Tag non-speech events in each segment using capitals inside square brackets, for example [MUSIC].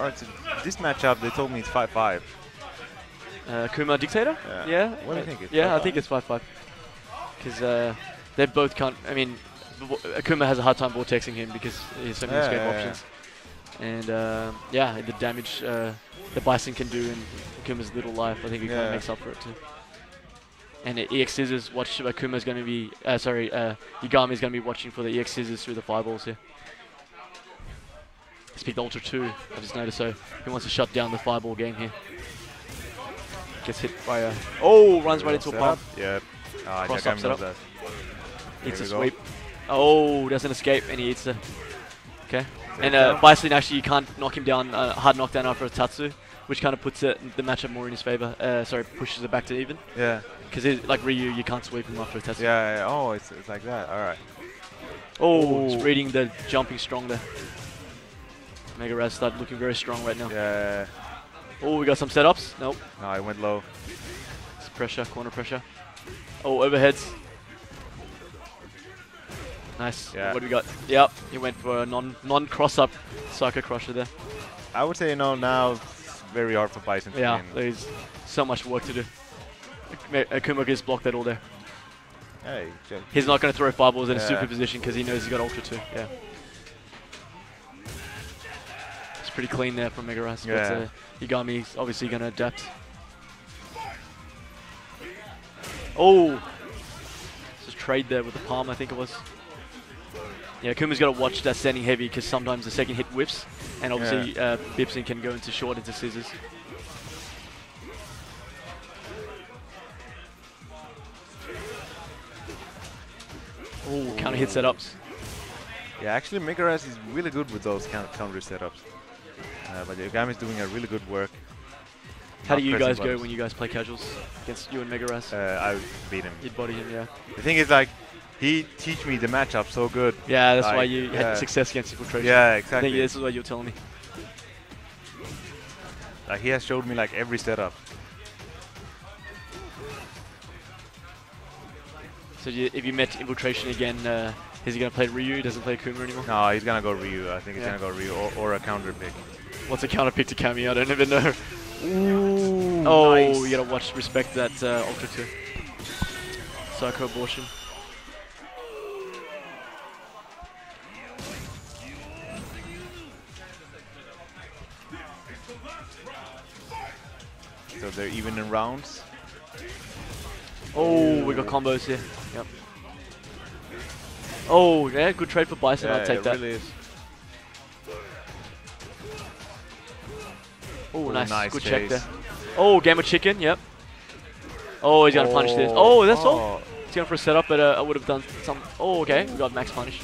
Alright, so this matchup, they told me it's 5-5. Uh, Kuma Dictator? Yeah. Yeah. What do you Uh, think? It's yeah, I 5-5? think it's 5 5. Because uh, they both can't. I mean, Akuma has a hard time vortexing him because he has so many Yeah, escape yeah, options. And uh, yeah, the damage uh, the Bison can do in Akuma's little life, I think he kind of makes up for it too. And the EX Scissors, watch Akuma's going to be. Uh, sorry, uh, Yagami is going to be watching for the EX Scissors through the fireballs here. Picked Ultra 2, I've just noticed, so he wants to shut down the fireball game here. Gets hit by a. Oh, runs right into a pump. Yeah. Ah, Cross up, Yagami set up. that. Eats a sweep. Oh, doesn't escape, and he eats a. Okay. And uh. Bison actually, you can't knock him down, uh, hard knockdown after a Tatsu, which kind of puts it, the matchup more in his favor. Uh, sorry, pushes it back to even. Yeah. Because like Ryu, you can't sweep him after a Tatsu. Yeah, yeah. Oh, it's, it's like that. Alright. Oh, it's reading the jumping strong there. Megaraz started looking very strong right now. Yeah. Oh, we got some setups. Nope. No, I went low. It's pressure, corner pressure. Oh, overheads. Nice. Yeah. What do we got? Yep, he went for a non non cross up Psycho Crusher there. I would say, you know, now it's very hard for Bison to Yeah, win. there's so much work to do. Akuma gets blocked that all day. Hey, He's not going to throw fireballs in a super position because he knows he's got Ultra 2. Yeah. Pretty clean there from Megaraz. Yeah. But uh, Yagami's obviously going to adapt. Oh! Just trade there with the palm, I think it was. Yeah, Kuma's got to watch that standing heavy because sometimes the second hit whiffs, and obviously uh, Bison can go into short into scissors. Oh, counter hit setups. yeah, actually, Megaraz is really good with those count counter setups. Uh, but Yagami's doing a really good work. How do you guys go when you guys play casuals against you and Megaraz? Uh, I beat him. You'd body him, yeah. The thing is, like, he teach me the matchup so good. Yeah, that's why you yeah. had success against Infiltration. Yeah, I exactly. think this is what you're telling me. Like, he has showed me like every setup. So you, if you met Infiltration again, uh, is he going to play Ryu? He Doesn't play Kuma anymore? No, he's gonna go Ryu. I think he's Yeah. gonna go Ryu or, or a counter pick. What's a counter pick to Kami? I don't even know. Ooh, Oh, nice. you gotta watch, respect that uh, Ultra 2. Psycho Abortion. So they're even in rounds. Oh, we got combos here. Yep. Oh, yeah, good trade for Bison. yeah, I'll take that. really Oh, nice. nice Good check there. Oh, game of chicken. Yep. Oh, he's gonna punish this. Oh, that's all. oh. He's going for a setup, but uh, I would have done some. Oh, okay. We got max punish.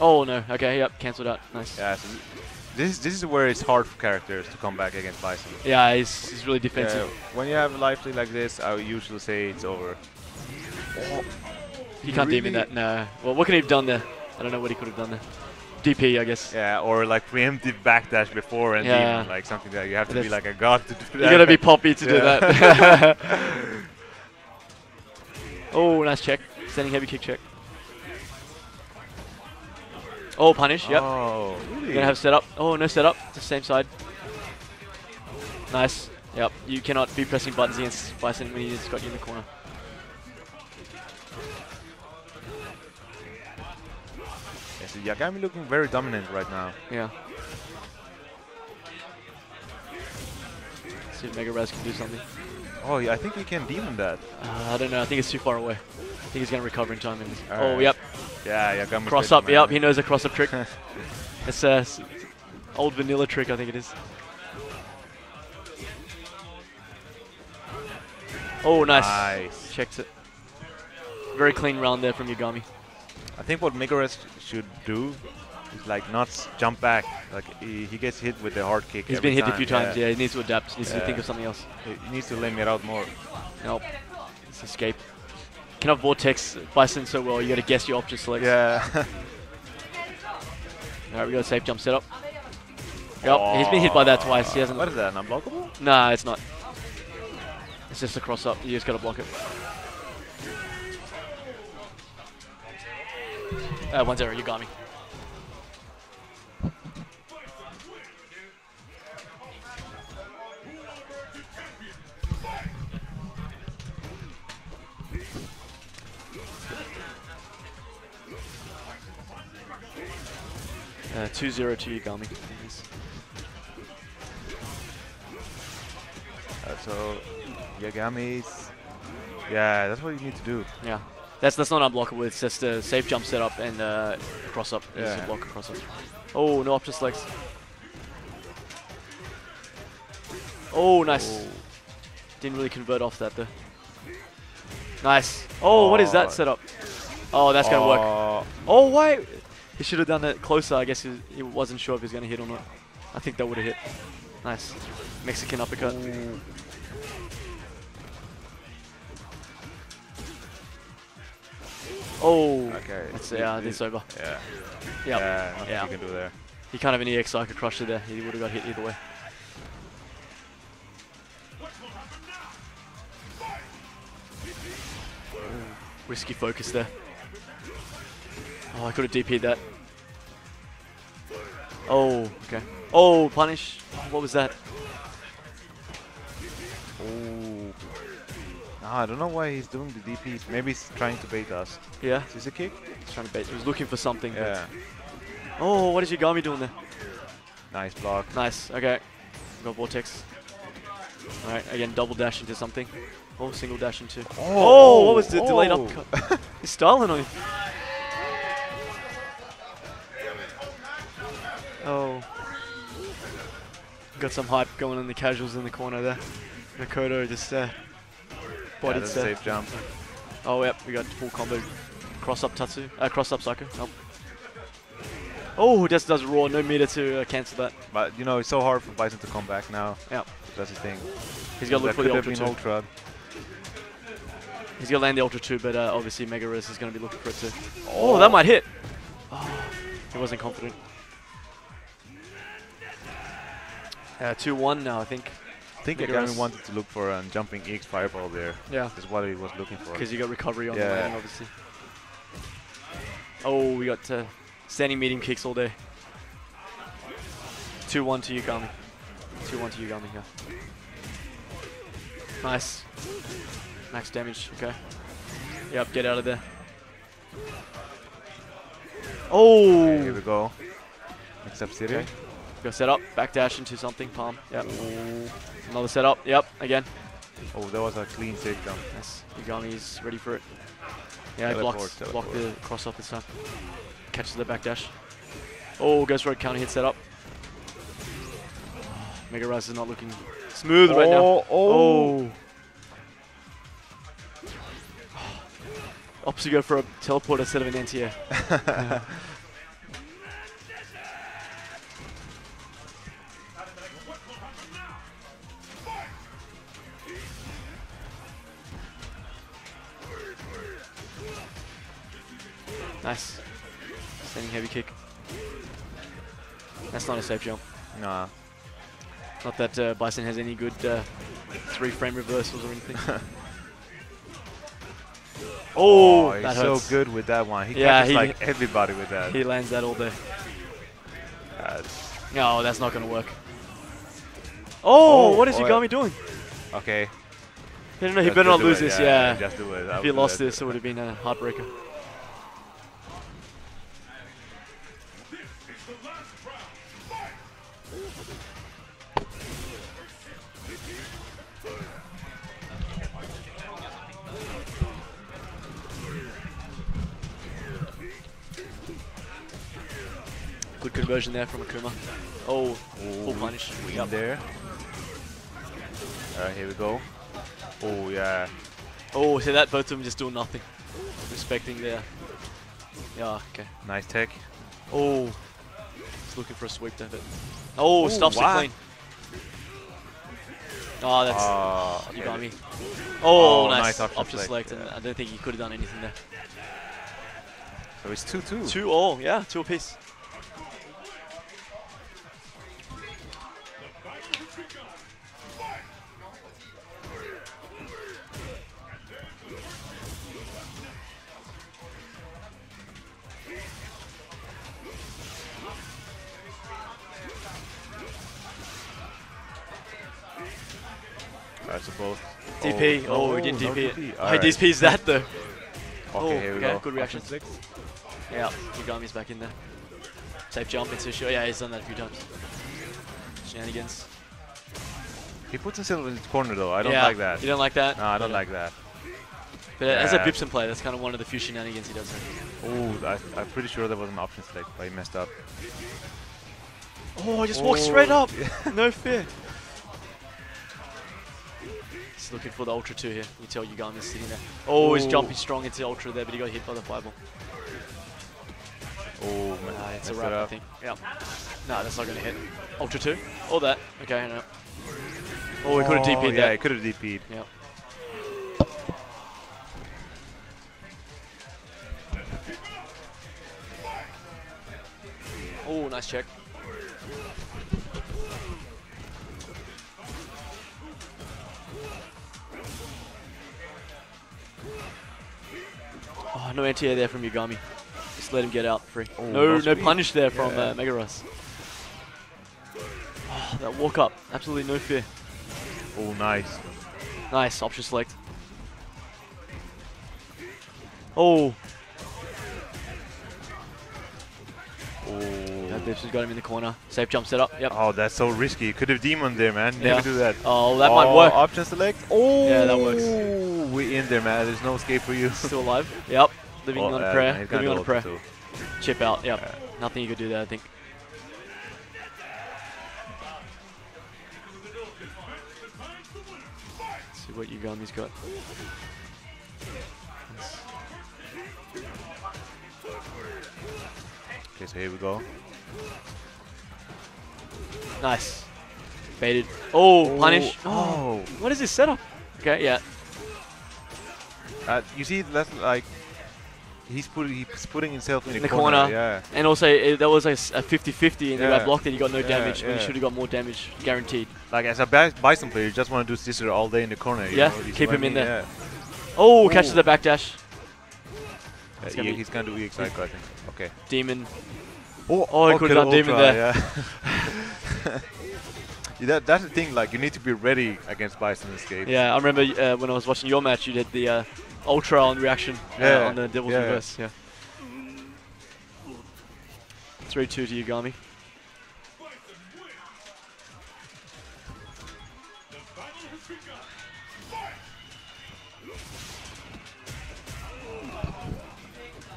Oh no. Okay. Yep. Cancelled out. Nice. Yeah, so this this is where it's hard for characters to come back against Bison. Yeah, he's, he's really defensive. Yeah, when you have a life lead like this, I would usually say it's over. He can't demon Really? that. No. Well, what could he have done there? I don't know what he could have done there. DP, I guess. Yeah, or like preemptive backdash before and Yeah. like something that you have to be like a god to do that. You gotta be poppy to do that. [LAUGHS] oh, nice check. Standing heavy kick check. Oh, punish. Yep. Oh, really? You're gonna have setup. Oh, no setup. It's the same side. Nice. Yep. You cannot be pressing buttons against Bison when he's got you in the corner. Yagami looking very dominant right now. Yeah. See if Megaraz can do something. Oh, yeah, I think he can demon that. Uh, I don't know. I think it's too far away. I think he's gonna recover in time. And oh, yep. Yeah, Yagami. Cross up. Yep. He knows a cross up trick. [LAUGHS] it's a old vanilla trick. I think it is. Oh, nice. Nice. Checked it. Very clean round there from Yagami. I think what Megaraz should do is like not jump back. Like he, he gets hit with the hard kick. He's been hit a few times. Yeah, he needs to adapt. He needs to think of something else. He needs to lay it out more. Nope. It's escape. Cannot vortex Bison so well. You got to guess your option selects. Yeah. [LAUGHS] All right, we got a safe jump setup. Yep, he's been hit by that twice. He hasn't. What is that? An unblockable? Nah, it's not. It's just a cross up. You just gotta block it. Uh, one zero. You got me. Uh, 2-0 to Yagami, please. Uh, so, Yagami's... Yeah, that's what you need to do. Yeah. That's that's not unblockable. It's just a safe jump setup and uh, cross up. Yeah. a block cross up. Oh, no up just legs. Oh, nice. Oh. Didn't really convert off that though. Nice. Oh, what is that Oh. setup? Oh, that's gonna work. Oh, Oh, why? He should have done it closer. I guess he, he wasn't sure if he was gonna hit or not. I think that would have hit. Nice. Mexican uppercut. Oh. Okay. That's It- yeah. it- It's over. Yeah. Yeah. Yeah, Yeah. you can do there. He can't have any EX Psycho Crusher there. He would have got hit either way. Risky focus there. Oh, I could have DP'd that. Oh, okay. Oh, punish. What was that? Ah, I don't know why he's doing the DP. Maybe he's trying to bait us. Yeah, Is this a kick? he's trying to bait. He was looking for something. Yeah. Oh, what is Yagami doing there? Nice block. Nice. Okay. Got Vortex. Alright, again, double dash into something. Oh, single dash into. Oh, what was the delayed oh. upcut? [LAUGHS] He's styling on him. Oh. Got some hype going in the casuals in the corner there. Makoto just uh, bodied that's a uh, safe jump. Oh, yep, we got full combo. Cross up Tatsu. Uh, cross up Psycho. Nope. Oh, just does raw. No meter to uh, cancel that. But you know, it's so hard for Bison to come back now. Yeah. That's the thing. He's got to look for the Ultra 2. Ultra. He's going to land the Ultra too, but uh, obviously Megaraz is going to be looking for it too. Oh, that might hit. Oh, he wasn't confident. Uh, 2-1 now, I think. I think Yagami Res. wanted to look for a jumping X fireball there. Yeah. That's what he was looking for. Because you got recovery on the Yeah. obviously. Oh, we got uh, standing medium kicks all day. 2-1 to Yagami. 2-1 to Yagami, yeah. Nice. Max damage, okay. Yep, get out of there. Oh! Okay, here we go. Next up, City. Okay. Go set up, backdash into something, palm. Yep. Another setup, yep, again. Oh, that was a clean jump. Yes, Yagami's ready for it. Yeah, he Teleport, blocks, block the cross up this time. Catches the backdash. Oh, goes for a counter hit setup. Megaraz is not looking smooth right now. Oh, oh. Oh. Opts to go for a teleport instead of an anti-air. [LAUGHS] Nice. Standing heavy kick. That's not a safe jump. Nah. Not that uh, Bison has any good uh, three frame reversals or anything. [LAUGHS] oh, he's that so hurts. good with that one. He Yeah, catches he- like everybody with that. He lands that all day. That's- No, that's not going to work. Oh, Oh, what is oh, Yagami doing? okay. No, no, he Just- better not lose it, this, yeah. Do If he lost this, it would have been a heartbreaker. Good conversion there from Akuma. Oh, full Ooh, punish. Yep. there. Alright, here we go. Oh, yeah. Oh, see that? Both of them just doing nothing. Respecting there. Yeah, okay. Nice tech. Oh, he's looking for a sweep there, but... Oh, Ooh, stuffs it clean. Oh, that's ah, You okay. me. Oh, Oh, nice. nice option Up to select, select, and. I don't think he could have done anything there. So it's 2-2. Two all, yeah, two apiece. Both. DP. Oh, oh, we didn't no DP it. DP. I Alright. DP's that though. Okay, Oh, here we okay, go. good reaction. Yeah, Yagami's back in there. Safe jump into short. Yeah, he's done that a few times. Shenanigans. He puts himself in his corner though. I don't yeah, like that. You don't like that? No, I don't Yeah. like that. But as a Yeah. Bison player, that's kind of one of the few shenanigans he does. Oh, I'm pretty sure there was an option select, but he messed up. Oh, I just walked Oh, straight up. [LAUGHS] no fear. Looking for the Ultra 2 here. You tell Yagami's sitting there. Oh, he's jumping strong into Ultra there, but he got hit by the fireball. Oh, man. Nah, it's a messed it wrap, I think. Yep. No, that's not going to hit. Ultra 2? Or that. Okay, no. Oh, he could have Oh, DP'd Yeah, that. he could have DP'd. Yep. Oh, nice check. No anti-air there from Yagami. Just let him get out free. Oh, no, no punish there from Yeah. uh, Megaraz. Oh, that walk up, absolutely no fear. Oh, nice. Nice, option select. Oh, Oh. that has got him in the corner. Safe jump set up. Yep. Oh, that's so risky. You could have demon there, man. Yeah. Never do that. Oh, that might Oh, work. Option select. Oh, Yeah, that works. We in there, man. There's no escape for you. Still alive. Yep. Living Oh, on a uh, prayer. Living on a prayer. too. Chip out. Yep. Yeah. Nothing you could do there, I think. see what Yagami's got. Okay, so here we go. Nice. Baited. Oh, punish. Oh. What is this setup? Okay, yeah. Uh, you see, that's like he's putting he's putting himself in, In the, the corner. Yeah. And also, it, that was a 50-50 and the Yeah. guy blocked it, you got no Yeah, damage, when you yeah. should have got more damage, guaranteed. Like as a Bison player, you just want to do scissor all day in the corner. you Yeah, know, keep him in mean? there. Yeah. Oh, catches Ooh. the backdash. Uh, gonna he's gonna do EX cycle, I think. Okay. Demon. Oh, Oh, he could've done Demon there. [LAUGHS] [LAUGHS] That, that's the thing. Like you need to be ready against Bison Escape. Yeah, I remember uh, when I was watching your match, you did the uh, Ultra on reaction uh, Yeah, on the Devil's yeah. Reverse. Yeah. 3 2 to Yagami.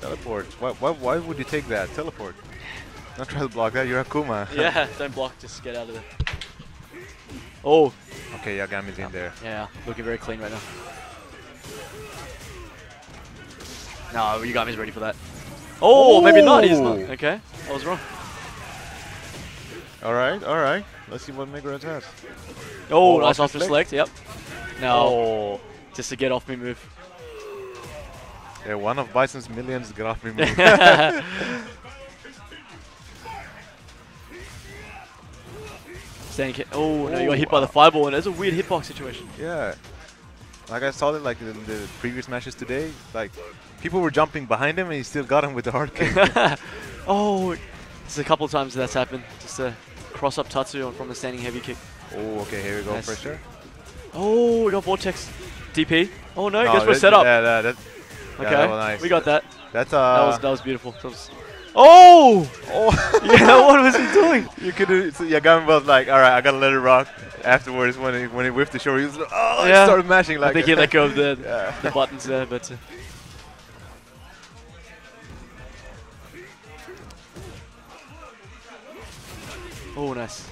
Teleport. Why, why, why would you take that? Teleport. Don't try to block that. You're Akuma. yeah, [LAUGHS] don't block, just get out of there. Oh, okay, Yagami's in there. yeah, looking very clean right now. No, Yagami's ready for that. Oh, maybe not, he's not. Okay, I was wrong. All right, all right. Let's see what Megaraz has. Oh, Oh, nice option option select, yep. No, Oh. just a get off me move. Yeah, one of Bison's millions get off me [LAUGHS] move. [LAUGHS] Staying oh, no, you got hit by the fireball, and it's a weird hitbox situation. yeah. Like I saw it like in the previous matches today. Like people were jumping behind him and he still got him with the hard kick. [LAUGHS] oh, there's a couple of times that's happened. Just a cross up Tatsu on- from the standing heavy kick. oh, okay, here we go. Nice. Pressure. Oh, we got Vortex DP. Oh no, No, guess we're set up. Yeah, that, that, okay, that nice. we got that. That's that uh. was that was beautiful. That was oh, oh. [LAUGHS] yeah, what was he doing? You could do. So Yagami was like, "All right, I gotta let it rock." Afterwards, when he when he whiffed the shore, he was like, "Oh!" Yeah. He started mashing like. I think he let go of the [LAUGHS] yeah. the buttons there, but. Uh, oh, nice.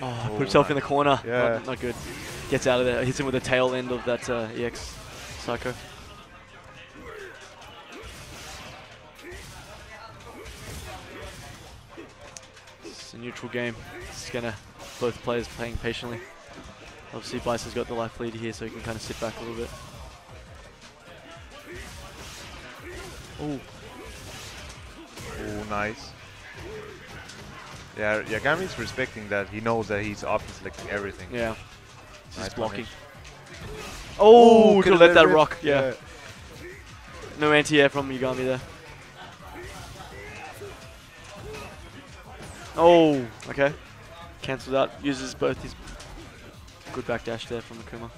Oh, Oh, put himself in the corner. Yeah. Not, not good. Gets out of there. Hits him with the tail end of that uh, EX Psycho. Neutral game. It's gonna both players playing patiently. Obviously, Bison's got the life lead here, so he can kind of sit back a little bit. Oh, Oh, nice. Yeah, Yagami's respecting that. He knows that he's option selecting everything. yeah. He's Nice just blocking. Oh, could could've let that rock. Yeah. No anti-air from Yagami there. Oh, okay. Cancelled out. Uses both his good backdash there from Akuma.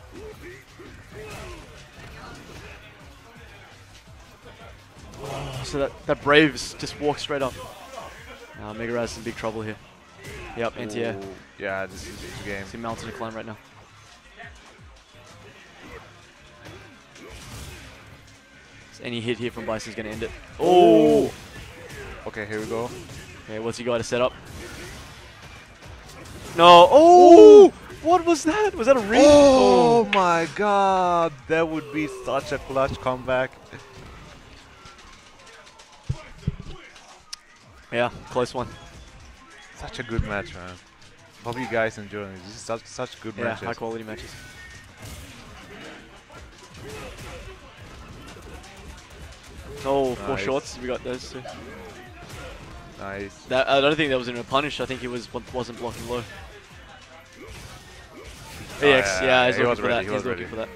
Oh, so that, that Braves just walked straight up. Megaraz in big trouble here. Yep, anti-air. Yeah, this is the game. See mountain to climb right now. So any hit here from Bison's going to end it. Oh! Okay, here we go. Okay, what's he got to set up? No. Oh! What was that? Was that a read? Oh my god, that would be such a clutch comeback. Yeah, close one. Such a good match, man. Hope you guys enjoy it. This is such such good Yeah, matches. high quality matches. Oh, four Nice. shots. We got those two. Nice. That, uh, I don't think that was in a punish. I think he was wasn't blocking low. EX, Oh, yeah, yeah, yeah, he's he looking for ready, that. he He's looking ready. for that.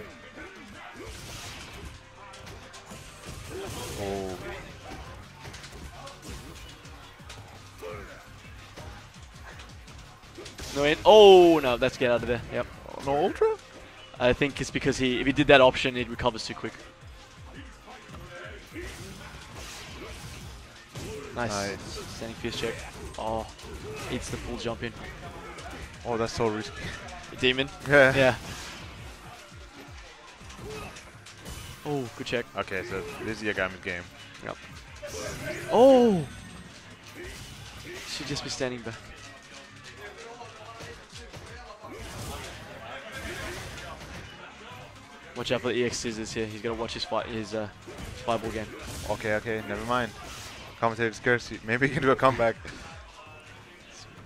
Oh. No, in. Oh no, let's get out of there. Yep. No ultra? I think it's because he, if he did that option, it recovers too quick. Nice. Nice. Standing fierce check. Oh, eats the full jump in. Oh, that's so risky. Demon. Yeah. Yeah. Oh, good check. Okay, so this is Yagami's game. Yep. Oh! Should just be standing back. Watch out for the EX scissors here. He's gonna watch his fight, his uh, fireball game. Okay, okay, never mind. Commentator scares you. Maybe he can do a comeback.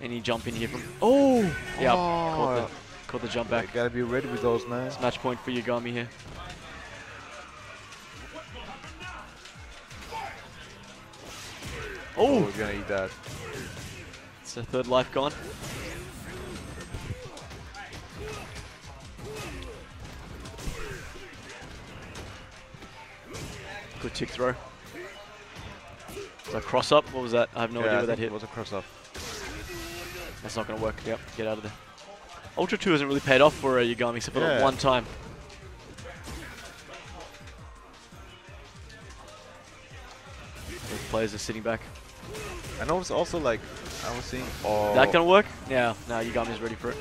Any jump in here from? Oh! Yeah, caught Oh, the caught the jump I back. gotta be ready with those, man. Match point for Yagami here. Oh, Oh! we're gonna eat that. It's a third life gone. Good tick throw. Is that cross up? What was that? I have no yeah, idea what that hit. It was a cross up. That's not going to work. Yep, get out of there. Ultra 2 hasn't really paid off for uh, Yagami except for that Yeah. one time. Both players are sitting back. I know it's also like I was seeing. Oh, That to work? Yeah, no, Yagami's ready for it.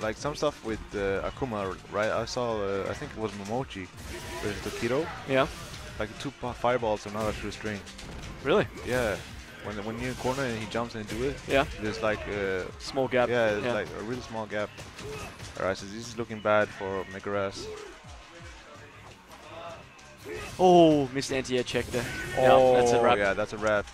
like some stuff with uh, Akuma, right? I saw. Uh, I think it was Momochi versus Tokido. Yeah, Like two fireballs and another through string. really? Yeah. When when you're in corner and he jumps and do it, Yeah, there's like a small gap. yeah, it's like a really small gap. Alright, so this is looking bad for Megaraz. Oh, missed anti-air check there. yeah, that's a oh, wrap. Yeah, that's a wrap.